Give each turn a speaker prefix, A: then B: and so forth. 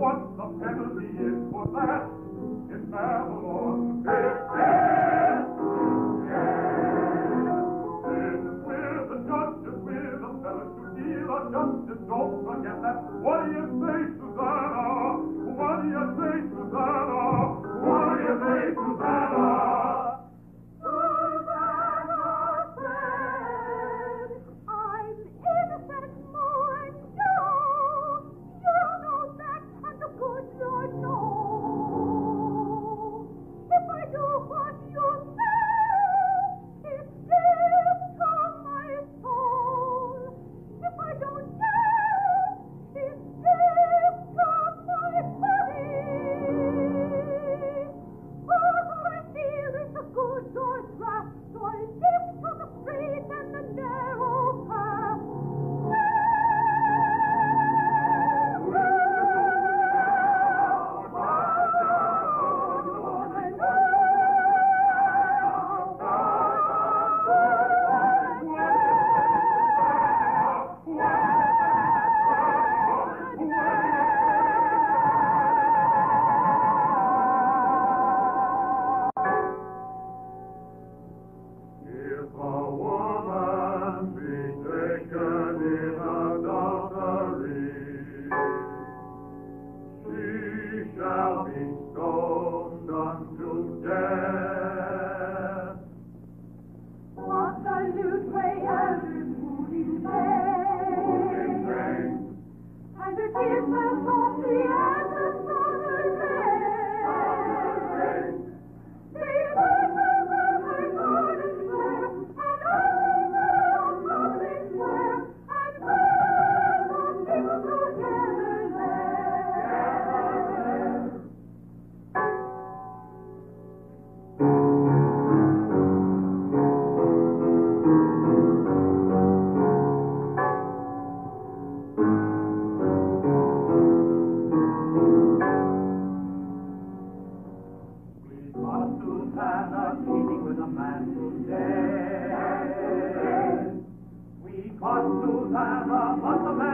A: what the penalty is for that in Babylon. Is the judges the fellows who deal justice. Don't forget that. What do you say to that? Bobby. What the man!